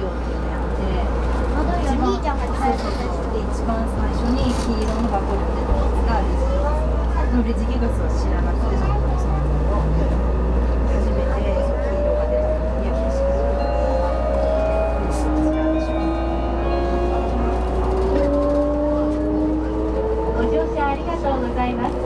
料っていうのやって一番そうそうそうで一番最初に黄色のバコリオで出たやつがレジレジギガスは知らなくてその時その初めて黄色が出た時にはご乗車ありがとうございます。